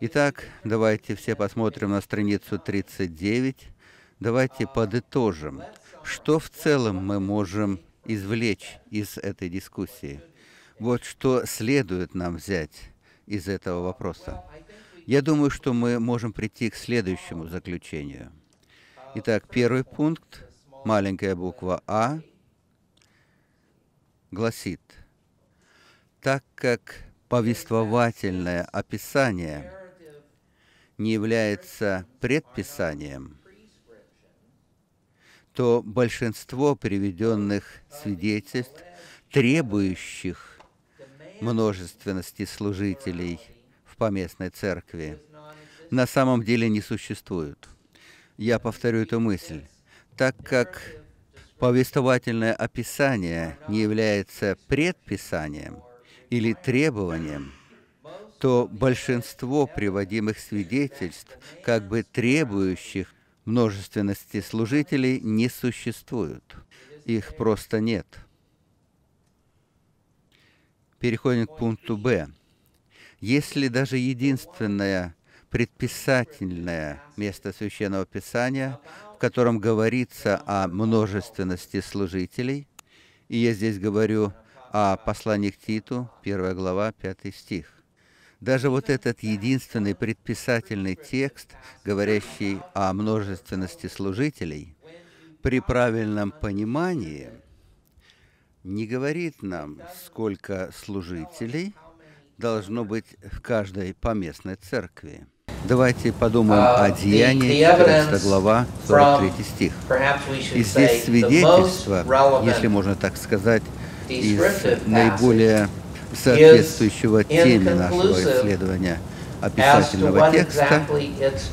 Итак, давайте все посмотрим на страницу 39. Давайте подытожим, что в целом мы можем извлечь из этой дискуссии. Вот что следует нам взять из этого вопроса. Я думаю, что мы можем прийти к следующему заключению. Итак, первый пункт, маленькая буква А, гласит, так как повествовательное описание не является предписанием, то большинство приведенных свидетельств, требующих множественности служителей в поместной церкви, на самом деле не существуют. Я повторю эту мысль. Так как повествовательное описание не является предписанием или требованием, то большинство приводимых свидетельств, как бы требующих множественности служителей, не существуют. Их просто нет. Переходим к пункту Б. Если даже единственное предписательное место Священного Писания, в котором говорится о множественности служителей, и я здесь говорю о послании к Титу, 1 глава, 5 стих. Даже вот этот единственный предписательный текст, говорящий о множественности служителей, при правильном понимании не говорит нам, сколько служителей должно быть в каждой поместной церкви. Давайте подумаем о деянии, 14 глава, 43 стих. И здесь свидетельство, если можно так сказать, из наиболее соответствующего теме нашего исследования описательного текста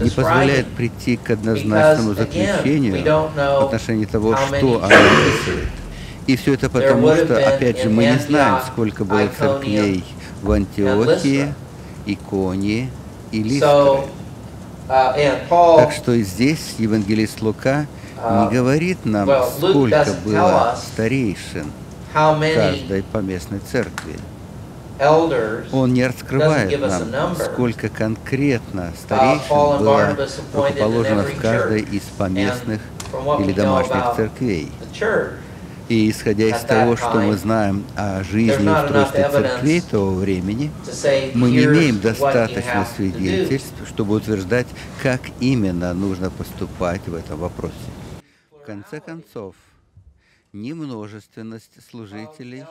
не позволяет прийти к однозначному заключению в отношении того, что оно описывает. И все это потому, что, опять же, мы не знаем, сколько было церквей в Антиохии, Иконии и Листре. Uh, так что здесь евангелист Лука не uh, говорит нам, сколько было старейшин каждой поместной церкви. Он не раскрывает нам, сколько конкретно старейшин было рукоположено в каждой из поместных или домашних церквей. И исходя из того, что мы знаем о жизни и устройстве церквей того времени, мы не имеем достаточно свидетельств, чтобы утверждать, как именно нужно поступать в этом вопросе. В конце концов, ни множественность служителей,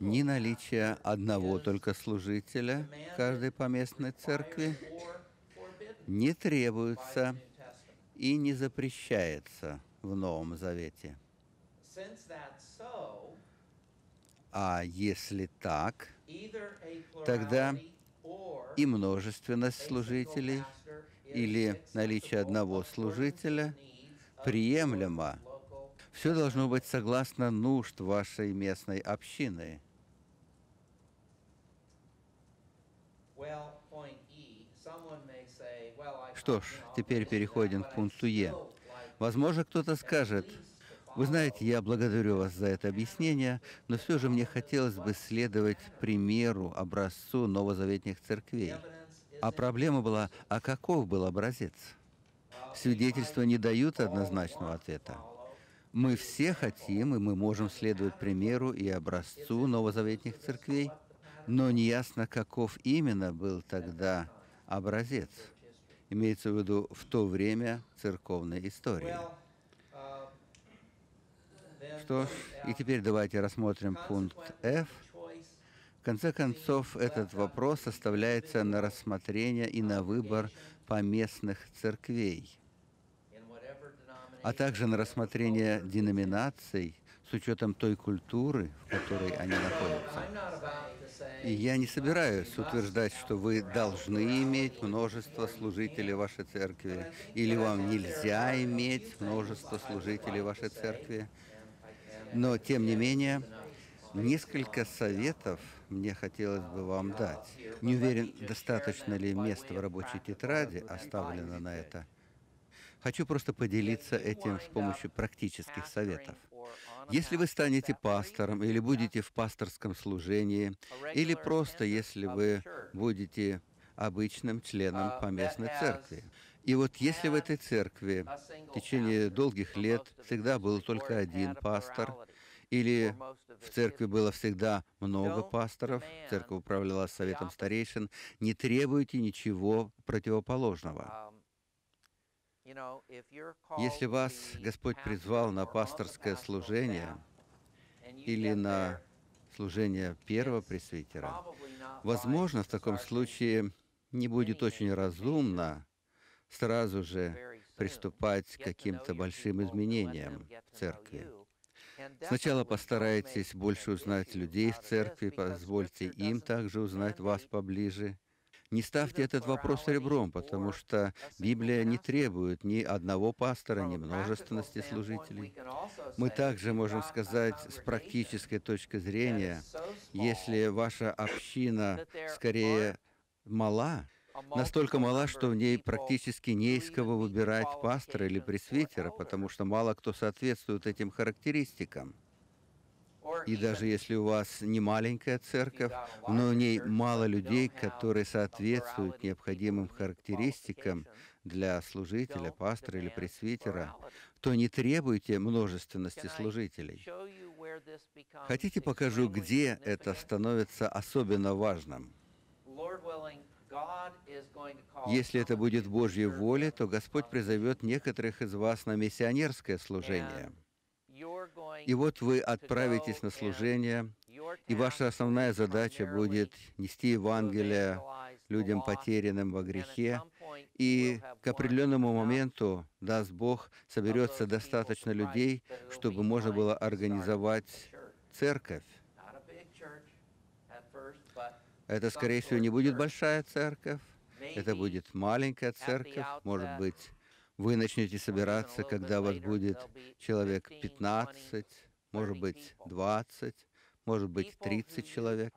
ни наличие одного только служителя в каждой поместной церкви не требуется и не запрещается в Новом Завете. А если так, тогда и множественность служителей или наличие одного служителя приемлемо. Все должно быть согласно нужд вашей местной общины. Что ж, теперь переходим к пункту Е. Возможно, кто-то скажет, вы знаете, я благодарю вас за это объяснение, но все же мне хотелось бы следовать примеру, образцу новозаветных церквей. А проблема была, а каков был образец? Свидетельства не дают однозначного ответа. Мы все хотим, и мы можем следовать примеру и образцу новозаветных церквей, но неясно, каков именно был тогда образец. Имеется в виду в то время церковной истории. Что ж, и теперь давайте рассмотрим пункт F. В конце концов, этот вопрос оставляется на рассмотрение и на выбор поместных церквей, а также на рассмотрение деноминаций с учетом той культуры, в которой они находятся. И я не собираюсь утверждать, что вы должны иметь множество служителей вашей церкви, или вам нельзя иметь множество служителей вашей церкви. Но, тем не менее, несколько советов мне хотелось бы вам дать. Не уверен, достаточно ли места в рабочей тетради оставлено на это. Хочу просто поделиться этим с помощью практических советов. Если вы станете пастором или будете в пасторском служении, или просто если вы будете обычным членом поместной церкви. И вот если в этой церкви в течение долгих лет всегда был только один пастор, или в церкви было всегда много пасторов, церковь управлялась советом старейшин, не требуйте ничего противоположного. Если вас Господь призвал на пасторское служение или на служение первого пресвитера, возможно, в таком случае не будет очень разумно сразу же приступать к каким-то большим изменениям в церкви. Сначала постарайтесь больше узнать людей в церкви, позвольте им также узнать вас поближе. Не ставьте этот вопрос ребром, потому что Библия не требует ни одного пастора, ни множественности служителей. Мы также можем сказать с практической точки зрения, если ваша община скорее мала, настолько мала, что в ней практически не из кого выбирать пастора или пресвитера, потому что мало кто соответствует этим характеристикам. И даже если у вас не маленькая церковь, но в ней мало людей, которые соответствуют необходимым характеристикам для служителя, пастора или пресвитера, то не требуйте множественности служителей. Хотите, покажу, где это становится особенно важным? Если это будет Божьей воле, то Господь призовет некоторых из вас на миссионерское служение. И вот вы отправитесь на служение, и ваша основная задача будет нести Евангелие людям, потерянным во грехе, и к определенному моменту, даст Бог, соберется достаточно людей, чтобы можно было организовать церковь. Это, скорее всего, не будет большая церковь, это будет маленькая церковь, может быть, вы начнете собираться, когда вас будет человек 15, может быть, 20, может быть, 30 человек.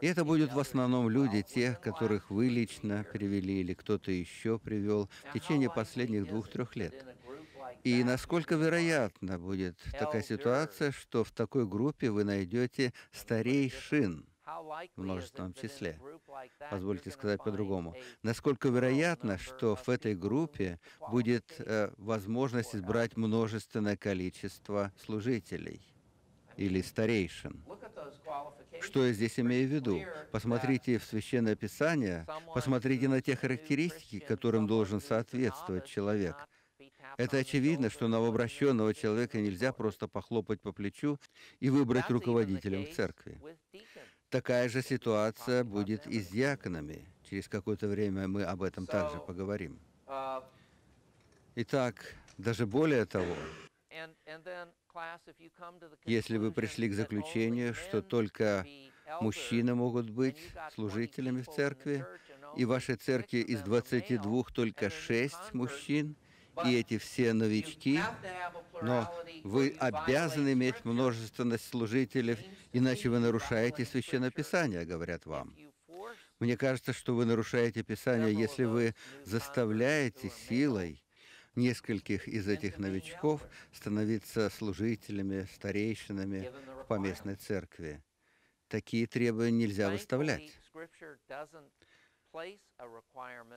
И это будут в основном люди, тех, которых вы лично привели или кто-то еще привел в течение последних двух-трех лет. И насколько вероятно будет такая ситуация, что в такой группе вы найдете старейшин – в множественном числе. Позвольте сказать по-другому. Насколько вероятно, что в этой группе будет э, возможность избрать множественное количество служителей? или старейшин. Что я здесь имею в виду? Посмотрите в Священное Писание, посмотрите на те характеристики, которым должен соответствовать человек. Это очевидно, что новообращенного человека нельзя просто похлопать по плечу и выбрать руководителем в церкви. Такая же ситуация будет и с диаконами. Через какое-то время мы об этом также поговорим. Uh, Итак, даже более того, если вы пришли к заключению, что только мужчины могут быть служителями в церкви, и в вашей церкви из 22 только 6 мужчин, и эти все новички, но вы обязаны иметь множественность служителей, иначе вы нарушаете Священное Писание, говорят вам. Мне кажется, что вы нарушаете Писание, если вы заставляете силой нескольких из этих новичков становиться служителями, старейшинами в поместной церкви. Такие требования нельзя выставлять.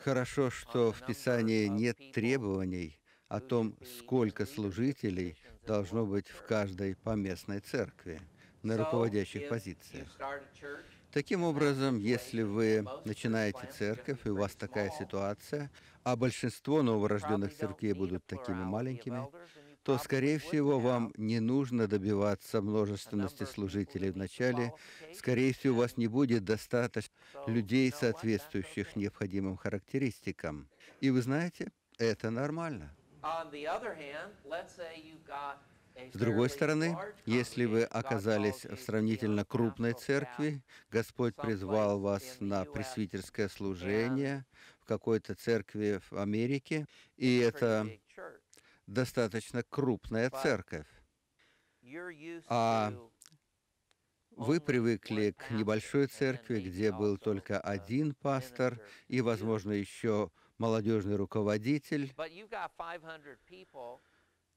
Хорошо, что в Писании нет требований о том, сколько служителей должно быть в каждой поместной церкви на руководящих позициях. Таким образом, если вы начинаете церковь, и у вас такая ситуация, а большинство новорожденных церквей будут такими маленькими, то, скорее всего, вам не нужно добиваться множественности служителей в начале. Скорее всего, у вас не будет достаточно людей, соответствующих необходимым характеристикам. И вы знаете, это нормально. С другой стороны, если вы оказались в сравнительно крупной церкви, Господь призвал вас на пресвитерское служение в какой-то церкви в Америке, и это достаточно крупная церковь, а вы привыкли к небольшой церкви, где был только один пастор и, возможно, еще молодежный руководитель.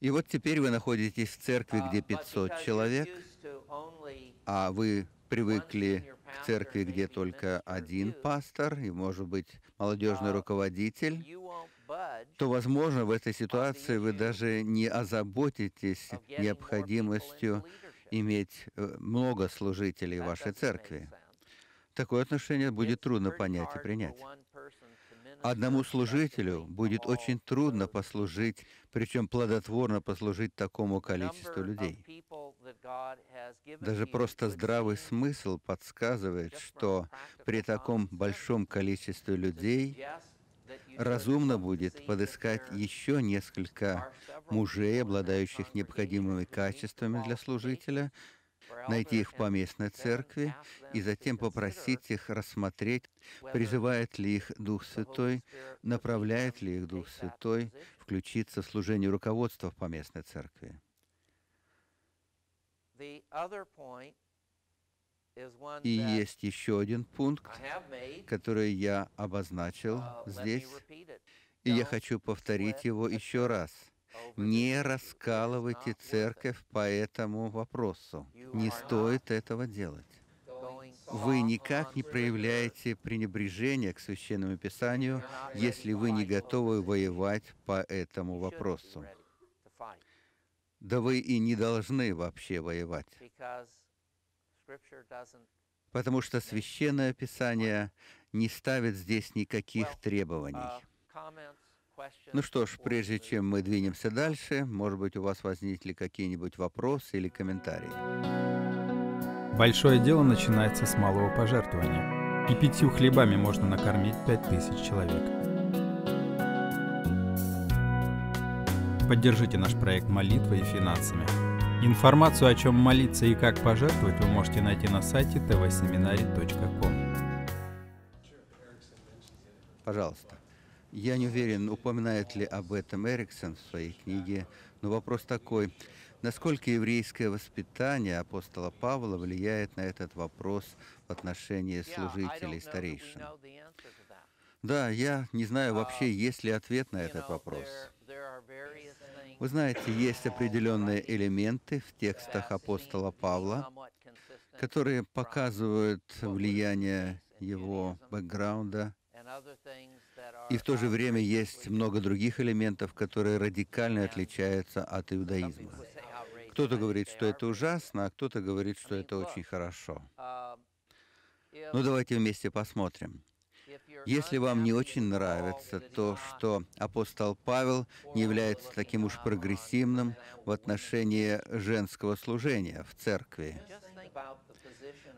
И вот теперь вы находитесь в церкви, где 500 человек, а вы привыкли к церкви, где только один пастор и, может быть, молодежный руководитель, то, возможно, в этой ситуации вы даже не озаботитесь необходимостью иметь э, много служителей в вашей церкви. Такое отношение будет трудно понять и принять. Одному служителю будет очень трудно послужить, причем плодотворно послужить такому количеству людей. Даже просто здравый смысл подсказывает, что при таком большом количестве людей разумно будет подыскать еще несколько мужей, обладающих необходимыми качествами для служителя, найти их в поместной церкви и затем попросить их рассмотреть, призывает ли их Дух Святой, направляет ли их Дух Святой включиться в служение руководства в поместной церкви. И есть еще один пункт, который я обозначил здесь, и я хочу повторить его еще раз – не раскалывайте церковь по этому вопросу. Не стоит этого делать. Вы никак не проявляете пренебрежение к Священному Писанию, если вы не готовы воевать по этому вопросу. Да вы и не должны вообще воевать. Потому что Священное Писание не ставит здесь никаких требований. Ну что ж, прежде чем мы двинемся дальше, может быть, у вас возникли какие-нибудь вопросы или комментарии. Большое дело начинается с малого пожертвования. И пятью хлебами можно накормить пять тысяч человек. Поддержите наш проект молитвой и финансами. Информацию, о чем молиться и как пожертвовать, вы можете найти на сайте tvseminary.com. Пожалуйста. Я не уверен, упоминает ли об этом Эриксон в своей книге, но вопрос такой, насколько еврейское воспитание апостола Павла влияет на этот вопрос в отношении служителей старейшин? Да, я не знаю вообще, есть ли ответ на этот вопрос. Вы знаете, есть определенные элементы в текстах апостола Павла, которые показывают влияние его бэкграунда и в то же время есть много других элементов, которые радикально отличаются от иудаизма. Кто-то говорит, что это ужасно, а кто-то говорит, что это очень хорошо. Ну давайте вместе посмотрим. Если вам не очень нравится то, что апостол Павел не является таким уж прогрессивным в отношении женского служения в церкви,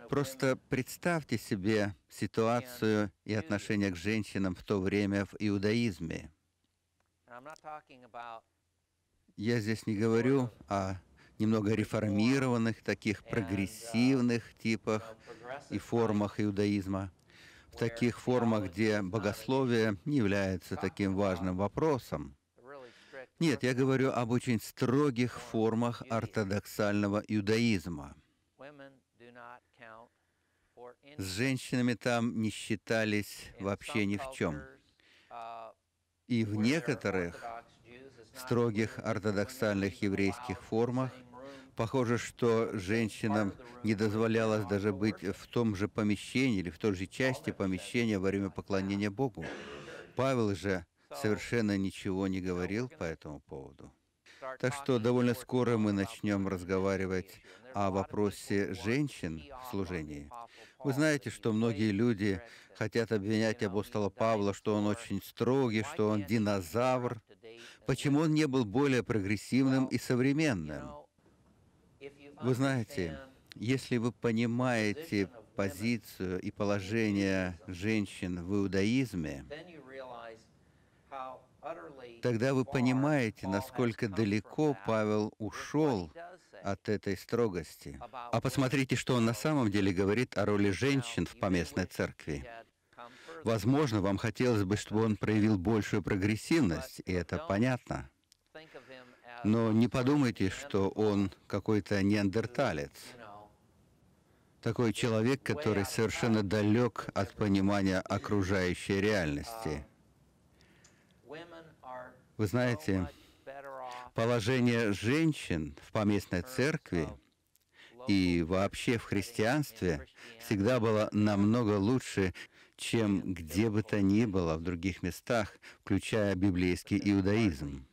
Просто представьте себе ситуацию и отношение к женщинам в то время в иудаизме. Я здесь не говорю о немного реформированных, таких прогрессивных типах и формах иудаизма, в таких формах, где богословие не является таким важным вопросом. Нет, я говорю об очень строгих формах ортодоксального иудаизма. С женщинами там не считались вообще ни в чем. И в некоторых строгих ортодоксальных еврейских формах похоже, что женщинам не дозволялось даже быть в том же помещении или в той же части помещения во время поклонения Богу. Павел же совершенно ничего не говорил по этому поводу. Так что довольно скоро мы начнем разговаривать о вопросе женщин в служении. Вы знаете, что многие люди хотят обвинять апостола Павла, что он очень строгий, что он динозавр. Почему он не был более прогрессивным и современным? Вы знаете, если вы понимаете позицию и положение женщин в иудаизме, тогда вы понимаете, насколько далеко Павел ушел от этой строгости. А посмотрите, что он на самом деле говорит о роли женщин в поместной церкви. Возможно, вам хотелось бы, чтобы он проявил большую прогрессивность, и это понятно. Но не подумайте, что он какой-то неандерталец. Такой человек, который совершенно далек от понимания окружающей реальности. Вы знаете, положение женщин в поместной церкви и вообще в христианстве всегда было намного лучше, чем где бы то ни было в других местах, включая библейский иудаизм.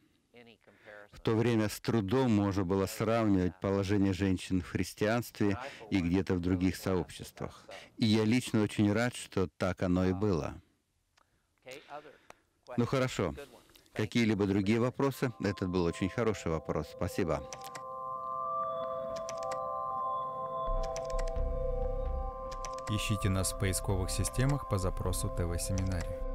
В то время с трудом можно было сравнивать положение женщин в христианстве и где-то в других сообществах. И я лично очень рад, что так оно и было. Ну хорошо. Какие-либо другие вопросы? Этот был очень хороший вопрос. Спасибо. Ищите нас в поисковых системах по запросу ТВ-семинарий.